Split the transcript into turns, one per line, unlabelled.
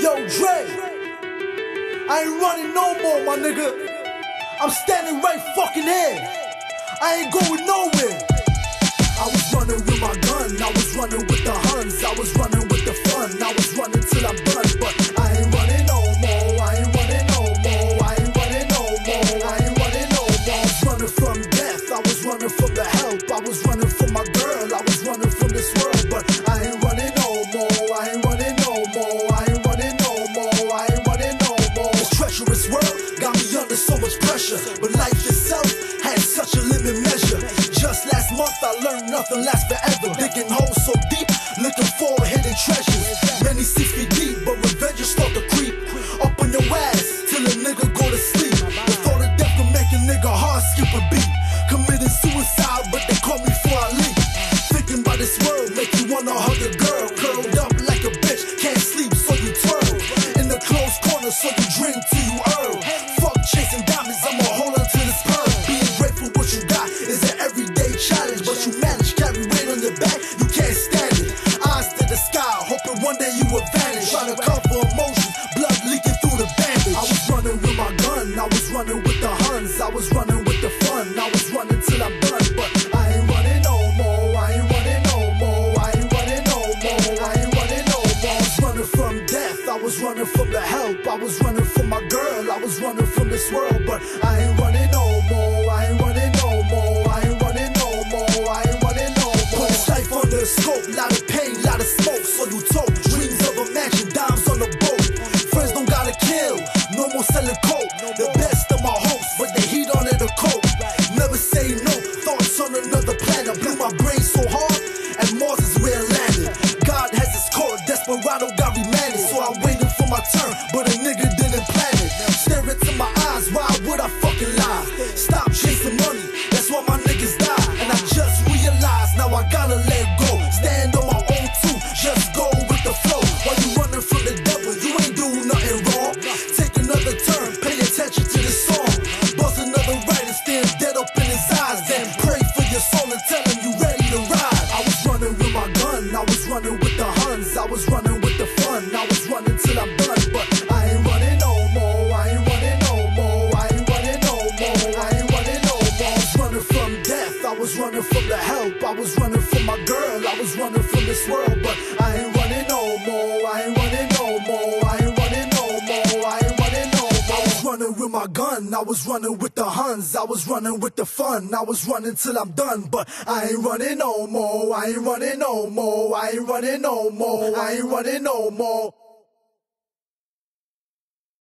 Yo, Dre, I ain't running no more, my nigga. I'm standing right fucking here. I ain't going nowhere. I was running with my gun, I was running with the Huns, I was running This world got me under so much pressure, but life itself had such a limit measure. Just last month I learned nothing lasts forever. Digging holes so deep, looking for hidden treasures. Many six feet deep, but revenge start to creep up on your ass till a nigga go to sleep. The thought of death can make a nigga heart skip a beat. Committing suicide, but they call me before I leave. Thinking about this world make you wanna hug a girl, curled up like a bitch, can't sleep so you twirl. In the closed corner, so you drink till one day you will vanish. Trying to cover emotions, blood leaking through the bandage. I was running with my gun, I was running with the Huns, I was running with the fun, I was running till I'm but I ain't running no more, I ain't running no more, I ain't running no more, I ain't running no more. I was running from death, I was running from the help, I was running from my girl, I was running from this world, but I ain't running no more, I ain't running no more, I ain't running no more, I ain't running no more. Put this life under a scope, lot of pain, more selling coke. The best of my hopes, but the heat on it a coat. Never say no, thoughts on another planet. Blew my brain so hard, and Mars is where it landed. God has his court, Desperado got remanded. So I waited for my turn, but a nigga didn't plan it. Stare into my eyes, why would I fucking lie? Stop chasing money, that's why my niggas die. And I just realized now I gotta let go. Stand on Huns, I was running with the fun, I was running till I'm done. But I ain't running no more, I ain't running no more, I ain't running no more, I ain't running no more. I was running from death, I was running from the help, I was running from my girl, I was running from this world. My gun, I was running with the Huns, I was running with the fun, I was running till I'm done. But I ain't running no more, I ain't running no more, I ain't running no more, I ain't running no more.